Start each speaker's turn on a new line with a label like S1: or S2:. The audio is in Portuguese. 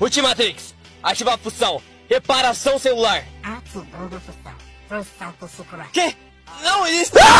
S1: Ultimatrix, ativa a função. Reparação celular.
S2: Ativando função. Função celular.
S1: Que? Não, existe... Ah!